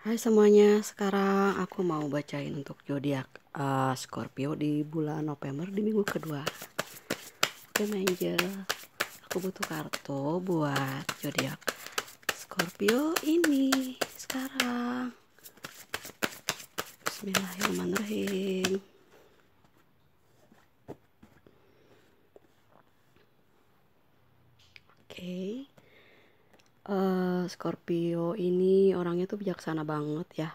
Hai semuanya, sekarang aku mau bacain untuk zodiak uh, Scorpio di bulan November di minggu kedua. Oke, Angel. Aku butuh kartu buat zodiak Scorpio ini sekarang. Bismillahirrahmanirrahim. Oke. Okay. Uh, Scorpio ini orangnya tuh bijaksana banget ya.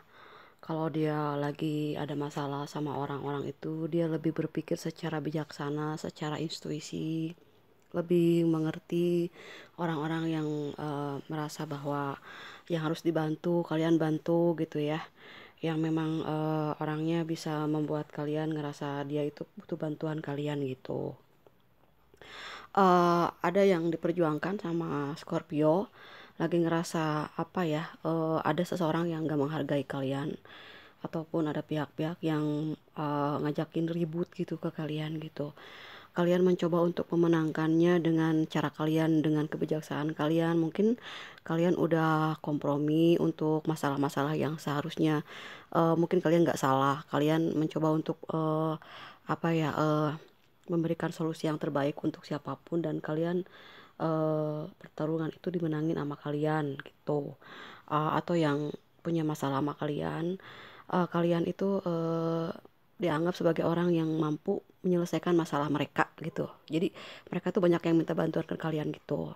Kalau dia lagi ada masalah sama orang-orang itu, dia lebih berpikir secara bijaksana, secara intuisi, lebih mengerti orang-orang yang uh, merasa bahwa yang harus dibantu, kalian bantu gitu ya. Yang memang uh, orangnya bisa membuat kalian ngerasa dia itu butuh bantuan kalian gitu. Uh, ada yang diperjuangkan sama Scorpio lagi ngerasa apa ya uh, ada seseorang yang gak menghargai kalian ataupun ada pihak-pihak yang uh, ngajakin ribut gitu ke kalian gitu. Kalian mencoba untuk memenangkannya dengan cara kalian dengan kebijaksanaan kalian. Mungkin kalian udah kompromi untuk masalah-masalah yang seharusnya uh, mungkin kalian nggak salah. Kalian mencoba untuk uh, apa ya uh, memberikan solusi yang terbaik untuk siapa pun dan kalian uh, pertarungan itu dimenangin sama kalian gitu. Uh, atau yang punya masalah sama kalian. Uh, kalian itu uh, dianggap sebagai orang yang mampu menyelesaikan masalah mereka gitu. Jadi mereka tuh banyak yang minta bantuan ke kalian gitu.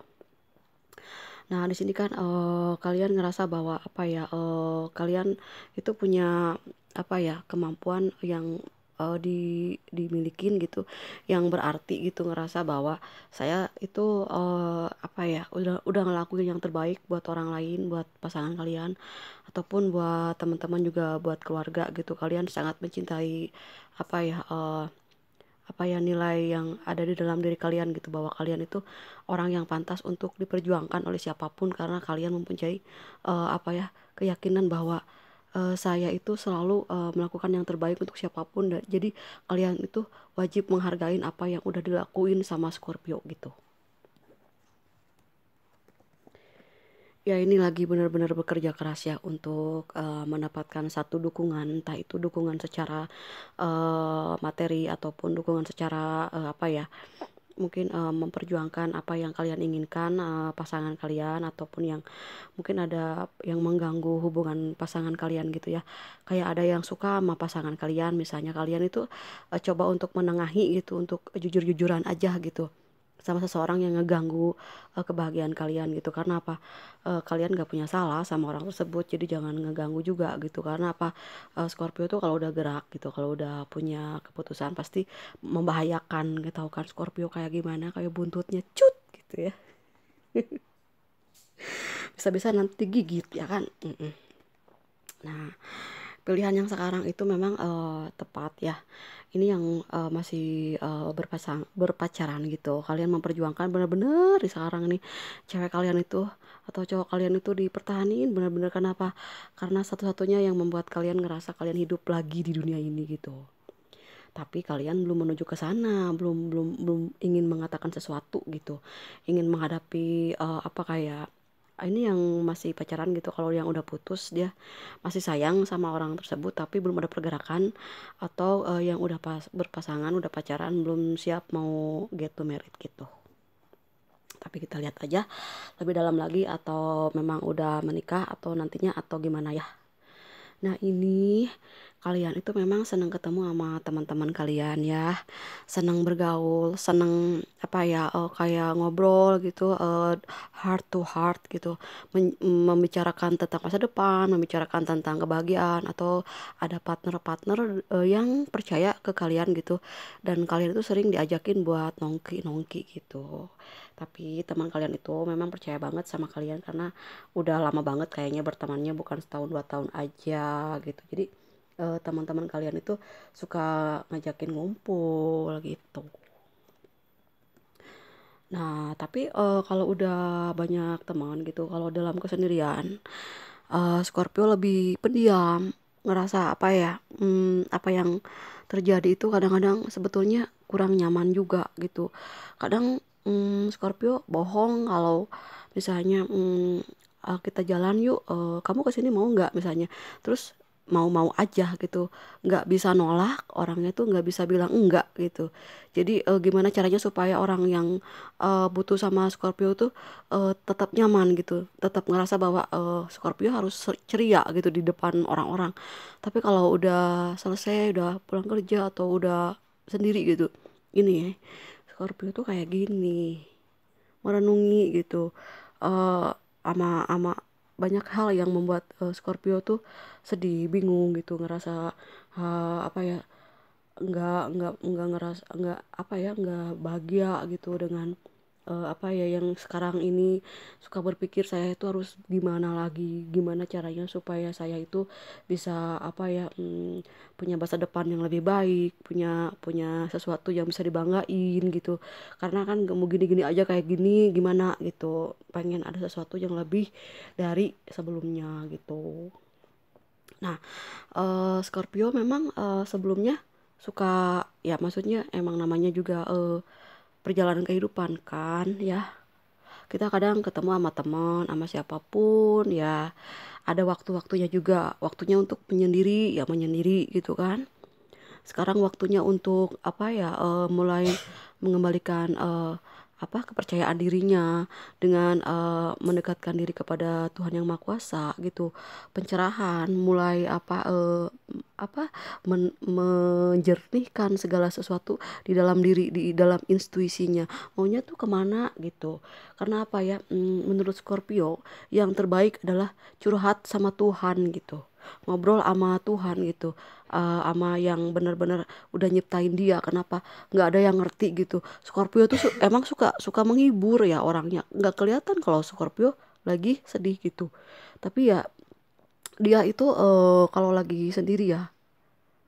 Nah di sini kan uh, kalian ngerasa bahwa apa ya uh, kalian itu punya apa ya kemampuan yang uh, di dimilikin gitu yang berarti gitu ngerasa bahwa saya itu uh, apa ya udah udah ngelakuin yang terbaik buat orang lain buat pasangan kalian ataupun buat teman-teman juga buat keluarga gitu. Kalian sangat mencintai apa ya uh, apa ya nilai yang ada di dalam diri kalian gitu bahwa kalian itu orang yang pantas untuk diperjuangkan oleh siapa pun karena kalian mempunyai uh, apa ya keyakinan bahwa uh, saya itu selalu uh, melakukan yang terbaik untuk siapa pun dan jadi kalian itu wajib menghargai apa yang udah dilakuin sama Scorpio gitu. Ya ini lagi benar-benar bekerja keras ya untuk uh, mendapatkan satu dukungan entah itu dukungan secara uh, materi ataupun dukungan secara uh, apa ya mungkin uh, memperjuangkan apa yang kalian inginkan uh, pasangan kalian ataupun yang mungkin ada yang mengganggu hubungan pasangan kalian gitu ya. Kayak ada yang suka sama pasangan kalian misalnya kalian itu uh, coba untuk menengahi gitu untuk jujur-jujuran aja gitu sama seseorang yang ngeganggu uh, kebahagiaan kalian gitu. Karena apa? Uh, kalian gak punya salah sama orang tersebut jadi jangan ngeganggu juga gitu. Karena apa? Uh, Scorpio tuh kalau udah gerak gitu kalau udah punya keputusan pasti membahayakan gitu kan Scorpio kayak gimana kayak buntutnya cut gitu ya. Bisa-bisa nanti gigit ya kan? Nah pilihan yang sekarang itu memang uh, tepat ya. Ini yang uh, masih uh, berpasang berpacaran gitu. Kalian memperjuangkan benar-benar di sekarang nih. Cewek kalian itu atau cowok kalian itu dipertahanin benar-benar. Kenapa? Karena satu-satunya yang membuat kalian ngerasa kalian hidup lagi di dunia ini gitu. Tapi kalian belum menuju ke sana belum belum belum ingin mengatakan sesuatu gitu. Ingin menghadapi uh, apa kayak ini yang masih pacaran gitu kalau yang udah putus dia masih sayang sama orang tersebut tapi belum ada pergerakan atau uh, yang udah pas berpasangan udah pacaran belum siap mau get to married gitu. Tapi kita lihat aja lebih dalam lagi atau memang udah menikah atau nantinya atau gimana ya. Nah ini kalian itu memang senang ketemu sama teman-teman kalian ya. Senang bergaul senang apa ya uh, kayak ngobrol gitu uh, heart to heart gitu. Men membicarakan tentang masa depan membicarakan tentang kebahagiaan atau ada partner-partner uh, yang percaya ke kalian gitu. Dan kalian itu sering diajakin buat nongki nongki gitu. Tapi teman kalian itu memang percaya banget sama kalian karena udah lama banget kayaknya bertemannya bukan setahun dua tahun aja gitu. Jadi uh, teman-teman kalian itu suka ngajakin ngumpul gitu. Nah tapi uh, kalau udah banyak teman gitu kalau dalam kesendirian uh, Scorpio lebih pendiam ngerasa apa ya hmm, apa yang terjadi itu kadang-kadang sebetulnya kurang nyaman juga gitu. Kadang hmm, Scorpio bohong kalau misalnya hmm, kita jalan yuk uh, kamu ke sini mau nggak misalnya. Terus mau-mau aja gitu. Nggak bisa nolak orangnya tuh nggak bisa bilang enggak gitu. Jadi uh, gimana caranya supaya orang yang uh, butuh sama Scorpio tuh uh, tetap nyaman gitu. Tetap ngerasa bahwa uh, Scorpio harus ceria gitu di depan orang-orang. Tapi kalau udah selesai udah pulang kerja atau udah sendiri gitu ini ya Scorpio tuh kayak gini merenungi gitu uh, ama ama banyak hal yang membuat uh, Scorpio tuh sedih bingung gitu ngerasa uh, apa ya nggak nggak nggak ngerasa nggak apa ya nggak bahagia gitu dengan uh, apa ya yang sekarang ini suka berpikir saya itu harus gimana lagi gimana caranya supaya saya itu bisa apa ya hmm, punya masa depan yang lebih baik punya punya sesuatu yang bisa dibanggain gitu. Karena kan mau gini-gini aja kayak gini gimana gitu. Pengen ada sesuatu yang lebih dari sebelumnya gitu. Nah uh, Scorpio memang uh, sebelumnya suka ya maksudnya emang namanya juga uh, perjalanan kehidupan kan ya. Kita kadang ketemu sama teman sama siapa pun ya. Ada waktu-waktunya juga waktunya untuk menyendiri ya menyendiri gitu kan. Sekarang waktunya untuk apa ya uh, mulai mengembalikan uh, apa kepercayaan dirinya dengan uh, mendekatkan diri kepada Tuhan yang Maha Kuasa gitu. Pencerahan mulai apa uh, apa men menjernihkan segala sesuatu di dalam diri di dalam intuisinya maunya tuh ke mana gitu. Karena apa ya? Mm, menurut Scorpio yang terbaik adalah curhat sama Tuhan gitu ngobrol sama Tuhan gitu uh, sama yang benar-benar udah nyiptain dia. Kenapa? Nggak ada yang ngerti gitu. Scorpio tuh su emang suka suka menghibur ya orangnya. Nggak kelihatan kalau Scorpio lagi sedih gitu. Tapi ya dia itu uh, kalau lagi sendiri ya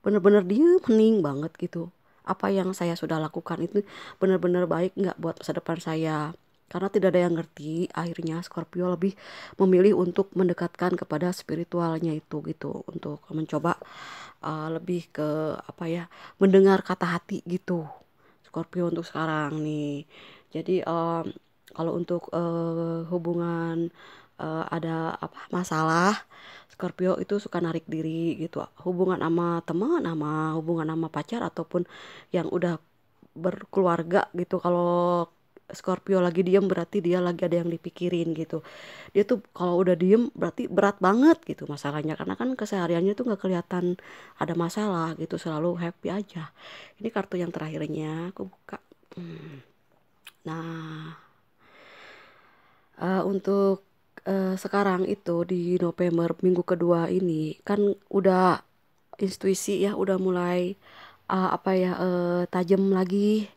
bener-bener dia hening banget gitu. Apa yang saya sudah lakukan itu benar-benar baik nggak buat masa depan saya karena tidak ada yang ngerti akhirnya Scorpio lebih memilih untuk mendekatkan kepada spiritualnya itu gitu. Untuk mencoba uh, lebih ke apa ya mendengar kata hati gitu. Scorpio untuk sekarang nih. Jadi um, kalau untuk uh, hubungan uh, ada apa masalah Scorpio itu suka narik diri gitu. Hubungan sama teman sama hubungan sama pacar ataupun yang udah berkeluarga gitu. Kalau Scorpio lagi diem berarti dia lagi ada yang dipikirin gitu. Dia tuh kalau udah diem berarti berat banget gitu masalahnya. Karena kan kesehariannya tuh nggak kelihatan ada masalah gitu selalu happy aja. Ini kartu yang terakhirnya aku buka. Hmm. nah uh, untuk uh, sekarang itu di November minggu kedua ini kan udah intuisi ya udah mulai uh, apa ya uh, tajam lagi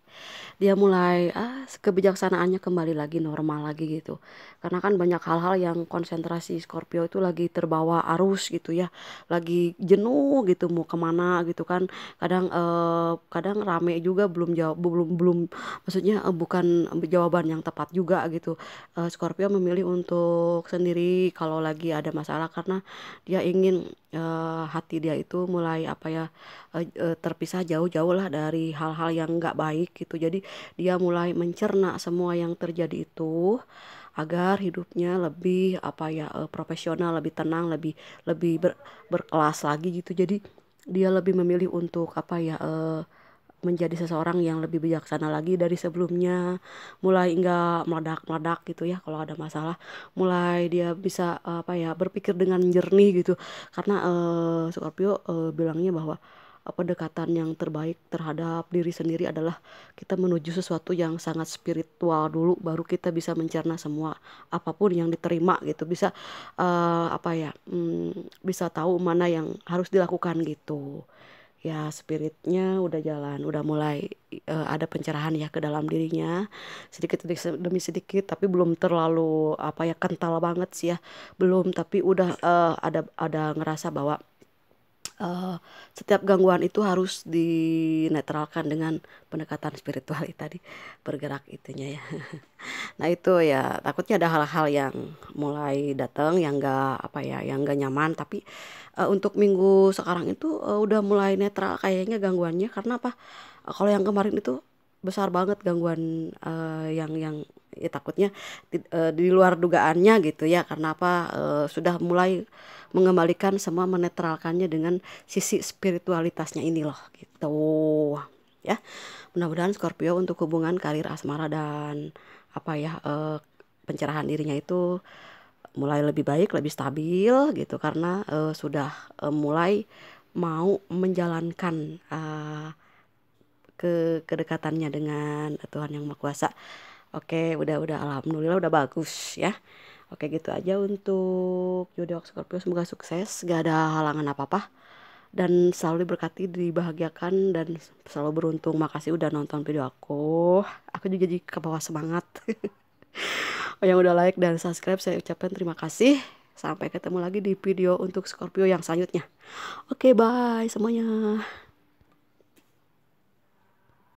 dia mulai ah kebijaksanaannya kembali lagi normal lagi gitu. Karena kan banyak hal-hal yang konsentrasi Scorpio itu lagi terbawa arus gitu ya. Lagi jenuh gitu mau ke mana gitu kan. Kadang eh, kadang rame juga belum jawab belum belum maksudnya eh, bukan jawaban yang tepat juga gitu. Eh, Scorpio memilih untuk sendiri kalau lagi ada masalah karena dia ingin eh, hati dia itu mulai apa ya eh, eh terpisah jauh-jauh lah dari hal-hal yang nggak baik gitu. Jadi dia mulai mencerna semua yang terjadi itu agar hidupnya lebih apa ya uh, profesional lebih tenang lebih lebih ber, berkelas lagi gitu. Jadi dia lebih memilih untuk apa ya uh, menjadi seseorang yang lebih bijaksana lagi dari sebelumnya. Mulai enggak meledak-meledak gitu ya kalau ada masalah. Mulai dia bisa uh, apa ya berpikir dengan jernih gitu. Karena uh, Scorpio uh, bilangnya bahwa pendekatan yang terbaik terhadap diri sendiri adalah kita menuju sesuatu yang sangat spiritual dulu baru kita bisa mencerna semua apa pun yang diterima gitu. Bisa uh, apa ya hmm, bisa tahu mana yang harus dilakukan gitu. Ya spiritnya udah jalan udah mulai uh, ada pencerahan ya ke dalam dirinya. Sedikit demi sedikit tapi belum terlalu apa ya kental banget sih ya. Belum tapi udah uh, ada ada ngerasa bahwa uh, setiap gangguan itu harus dinetralkan dengan pendekatan spiritual tadi bergerak itunya ya. Nah itu ya takutnya ada hal-hal yang mulai datang yang enggak apa ya yang enggak nyaman. Tapi uh, untuk minggu sekarang itu uh, udah mulai netral kayaknya gangguannya. Karena apa? Uh, kalau yang kemarin itu besar banget gangguan uh, yang yang ya takutnya di, uh, di luar dugaannya gitu ya. Karena apa? Uh, sudah mulai mengembalikan semua menetralkannya dengan sisi spiritualitasnya ini loh gitu. Ya mudah-mudahan Scorpio untuk hubungan karir asmara dan apa ya uh, pencerahan dirinya itu mulai lebih baik lebih stabil gitu. Karena uh, sudah uh, mulai mau menjalankan uh, ke kedekatannya dengan Tuhan yang Maha Kuasa. Oke, udah udah alhamdulillah udah bagus ya. Oke, gitu aja untuk zodiak Scorpio semoga sukses, gak ada halangan apa-apa dan selalu diberkati, dibahagiakan dan selalu beruntung. Makasih udah nonton video aku. Aku juga jadi ke bawah semangat. yang udah like dan subscribe saya ucapkan terima kasih. Sampai ketemu lagi di video untuk Scorpio yang selanjutnya. Oke, bye semuanya.